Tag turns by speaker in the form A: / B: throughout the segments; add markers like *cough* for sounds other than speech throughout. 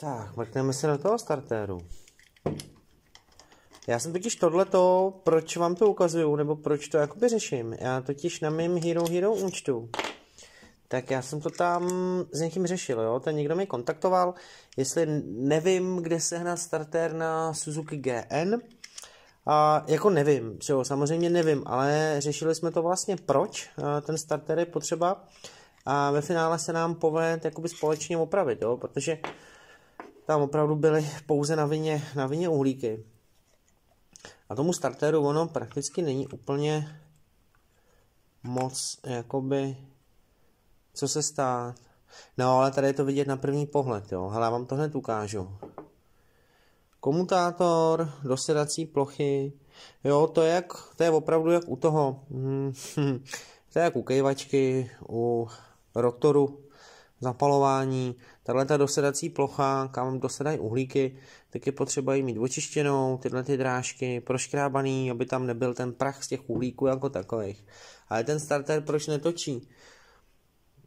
A: Tak, mrkneme se do toho startéru. Já jsem totiž tohleto, proč vám to ukazuju, nebo proč to jakoby řeším. Já totiž na mém Hero Hero účtu, tak já jsem to tam s někým řešil, jo. Ten někdo mě kontaktoval, jestli nevím, kde sehnat starter na Suzuki GN. A jako nevím, jo, samozřejmě nevím, ale řešili jsme to vlastně proč ten starter je potřeba a ve finále se nám povede jakoby společně opravit, jo, protože tam opravdu byly pouze na vině, na vině uhlíky. A tomu starteru ono prakticky není úplně moc, jakoby, co se stát. No, ale tady je to vidět na první pohled, jo. Hele, já vám to hned ukážu. Komutátor, dosedací plochy, jo, to je, jak, to je opravdu jak u toho, hm, *laughs* to je jak u kejvačky, u rotoru, zapalování, tahle ta dosedací plocha, kam dosedají uhlíky, tak je potřeba jí mít očištěnou, tyhle ty drážky, proškrábaný, aby tam nebyl ten prach z těch uhlíků jako takových. Ale ten starter proč netočí?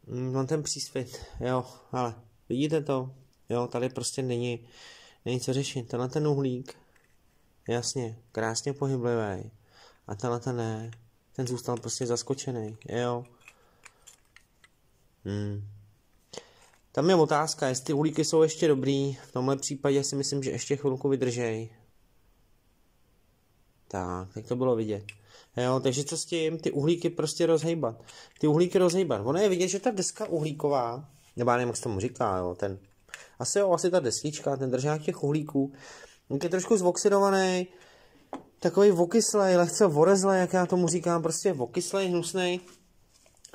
A: No ten přísvit, jo, ale vidíte to? Jo, tady prostě není, není co řešit. Tenhle ten uhlík, jasně, krásně pohyblivý. A tenhle ten ne, ten zůstal prostě zaskočený, jo. Hmm. Tam je otázka, jestli uhlíky jsou ještě dobrý. V tomhle případě si myslím, že ještě chvilku vydržej. Tak, tak to bylo vidět. Jo, takže co s tím? Ty uhlíky prostě rozhejbat. Ty uhlíky rozhejbat. Ono je vidět, že ta deska uhlíková, nebo já nevím, jak se tomu říká, jo, ten, asi jo, asi ta desíčka, ten držák těch uhlíků, je trošku zvoxidovaný, takový vokyslej, lehce vorezlej, jak já tomu říkám, prostě vokyslej, hnusnej.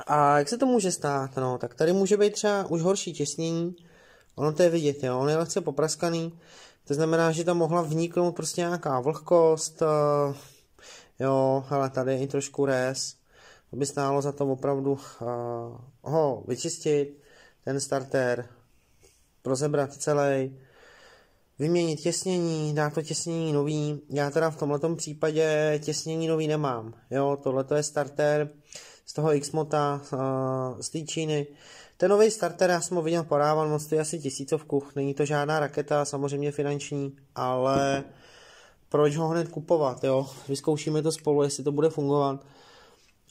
A: A jak se to může stát? No, tak tady může být třeba už horší těsnění. Ono to je vidět, jo, on je lehce popraskaný. To znamená, že tam mohla vniknout prostě nějaká vlhkost. Uh, jo, ale tady je i trošku res. To by stálo za to opravdu uh, ho vyčistit, ten starter, rozebrat celý, vyměnit těsnění, dát to těsnění nový. Já teda v tomto případě těsnění nový nemám. Jo, tohle je starter z toho Xmota, uh, z té Číny. Ten nový starter, já jsem ho viděl podávat, moc to je asi tisícovku, není to žádná raketa, samozřejmě finanční, ale proč ho hned kupovat, jo? Vyzkoušíme to spolu, jestli to bude fungovat.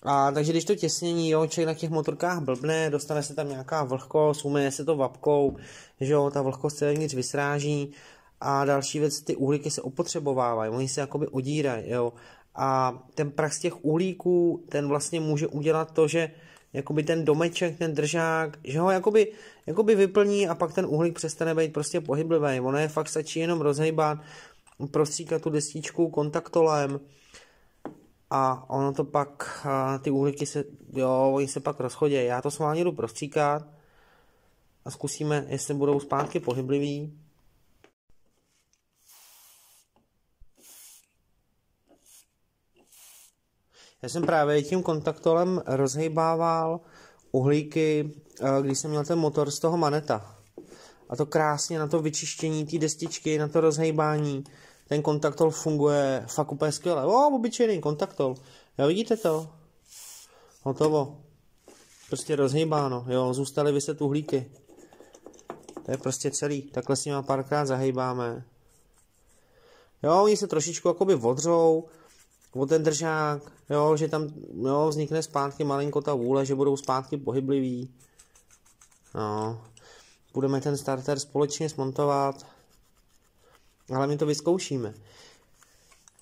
A: A takže když to těsnění, jo, člověk na těch motorkách blbne, dostane se tam nějaká vlhkost, uměje se to vapkou, že jo, ta vlhkost se vnitř vysráží a další věc, ty uhlíky se opotřebovávají, oni se jakoby odírají, jo a ten prach z těch uhlíků, ten vlastně může udělat to, že jakoby ten domeček, ten držák, že ho jakoby, jakoby vyplní a pak ten uhlík přestane být prostě pohyblivý. Ono je fakt stačí jenom rozhejbat, prostříkat tu destičku kontaktolem a ono to pak, ty uhlíky se, jo, oni se pak rozchodí. Já to s vámi jdu prostříkat a zkusíme, jestli budou zpátky pohyblivý. Já jsem právě tím kontaktolem rozhejbával uhlíky, eh, když jsem měl ten motor z toho maneta. A to krásně na to vyčištění té destičky, na to rozhejbání. Ten kontaktol funguje fakt úplně skvěle. O, obyčejný kontaktol. Jo, vidíte to? Hotovo. Prostě rozhejbáno, jo, zůstaly vyset uhlíky. To je prostě celý. Takhle s nima párkrát zahejbáme. Jo, oni se trošičku jakoby odřou, o ten držák, jo, že tam jo, vznikne zpátky malinko ta vůle, že budou zpátky pohybliví. No, budeme ten starter společně smontovat, ale my to vyzkoušíme.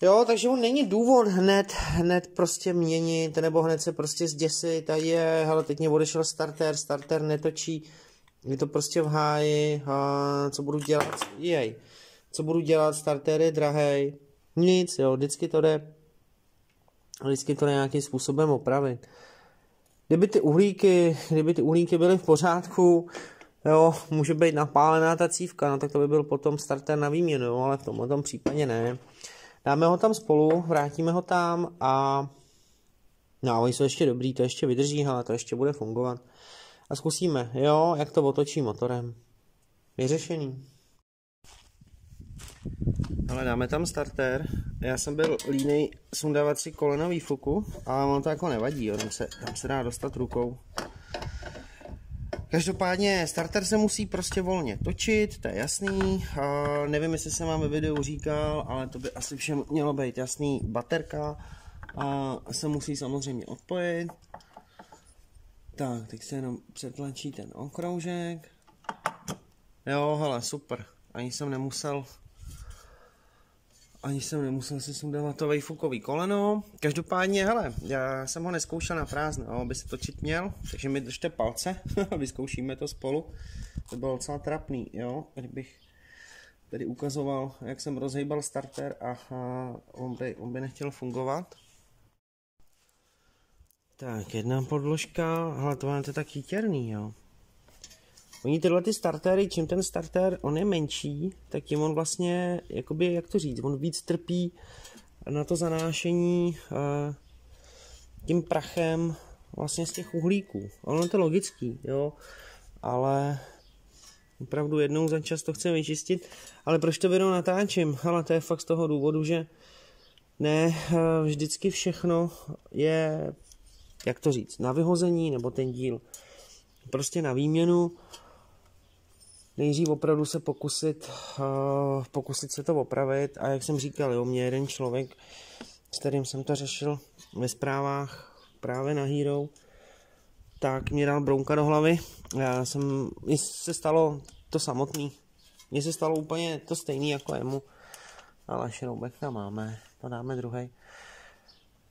A: Jo, takže on není důvod hned, hned prostě měnit, nebo hned se prostě zděsit a je, hele, teď mě odešel starter, starter netočí, je to prostě v háji, a co budu dělat, jej, co budu dělat, starter je drahej, nic, jo, vždycky to jde vždycky to nějakým způsobem opravit. Kdyby ty uhlíky, kdyby ty uhlíky byly v pořádku, jo, může být napálená ta cívka, no tak to by byl potom starter na výměnu, jo, ale v tomhle tom případě ne. Dáme ho tam spolu, vrátíme ho tam a no, oni jsou ještě dobrý, to ještě vydrží, ale to ještě bude fungovat. A zkusíme, jo, jak to otočí motorem. Vyřešený. Ale dáme tam starter. Já jsem byl línej sundávat si koleno výfuku, ale ono to jako nevadí, jo. Tam, se, tam se dá dostat rukou. Každopádně starter se musí prostě volně točit, to je jasný. Uh, nevím, jestli jsem vám ve videu říkal, ale to by asi všem mělo být jasný. Baterka uh, se musí samozřejmě odpojit. Tak, teď se jenom přetlačí ten okroužek. Jo, hele, super. Ani jsem nemusel ani jsem nemusel si sundávat to vejfukový koleno. Každopádně, hele, já jsem ho neskoušel na prázdno, aby se točit měl, takže mi držte palce, *laughs* vyzkoušíme to spolu. To bylo docela trapný, jo, kdybych tady ukazoval, jak jsem rozhejbal starter a, on, by, on by nechtěl fungovat. Tak, jedna podložka, ale to je tak jítěrný, jo. Oni tyhle ty startery, čím ten starter, on je menší, tak tím on vlastně, jakoby, jak to říct, on víc trpí na to zanášení uh, tím prachem vlastně z těch uhlíků. Ono to je logický, jo, ale opravdu jednou za čas to chce vyčistit. Ale proč to video natáčím? Ale to je fakt z toho důvodu, že ne uh, vždycky všechno je, jak to říct, na vyhození, nebo ten díl prostě na výměnu nejdřív opravdu se pokusit, uh, pokusit se to opravit a jak jsem říkal, jo, mě jeden člověk, s kterým jsem to řešil ve zprávách právě na Hero, tak mě dal brounka do hlavy. Já jsem, mně se stalo to samotný. Mně se stalo úplně to stejný jako jemu, ale šroubek tam máme, to dáme druhý.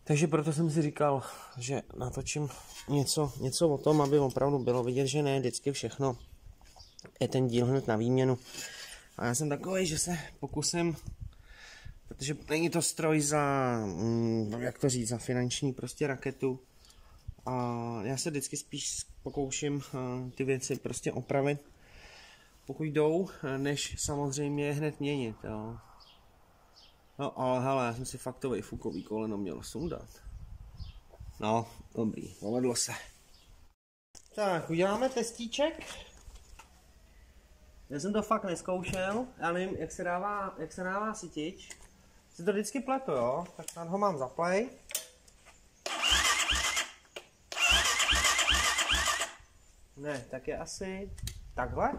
A: Takže proto jsem si říkal, že natočím něco, něco o tom, aby opravdu bylo vidět, že ne vždycky všechno je ten díl hned na výměnu. A já jsem takový, že se pokusím, protože není to stroj za, mm, jak to říct, za finanční prostě raketu. A já se vždycky spíš pokouším eh, ty věci prostě opravit, pokud jdou, než samozřejmě hned měnit. Jo. No ale hele, já jsem si fakt to vejfukový koleno měl sundat. No, dobrý, povedlo se. Tak, uděláme testíček. Já jsem to fakt neskoušel, já nevím, jak se dává, jak se dává sytič. Si to vždycky pletu, jo? Tak tam ho mám zaplej. Ne, tak je asi takhle.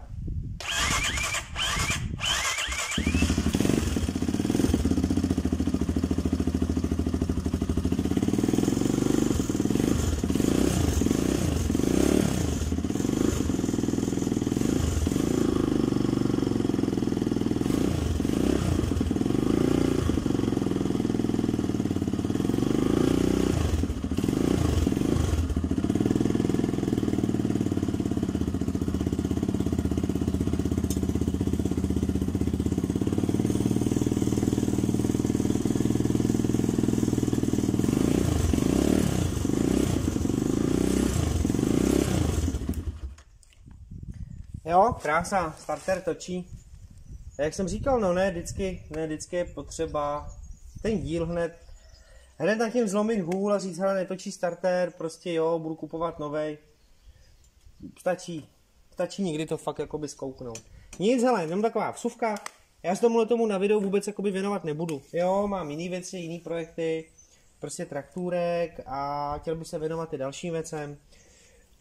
A: Jo, krása, starter točí. A jak jsem říkal, no ne vždycky, ne vždycky je potřeba ten díl hned, hned na tím zlomit hůl a říct, hele, netočí starter, prostě jo, budu kupovat novej. Stačí, stačí někdy to fakt jakoby zkouknout. Nic, hele, jenom taková vsuvka. Já se tomu tomu na videu vůbec jakoby věnovat nebudu. Jo, mám jiný věci, jiný projekty, prostě traktůrek a chtěl bych se věnovat i dalším věcem.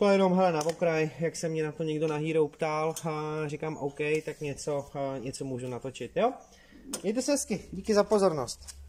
A: To je jenom hele, na okraj, jak se mě na to někdo na Hero ptal a říkám OK, tak něco, něco můžu natočit, jo? Mějte se hezky, díky za pozornost.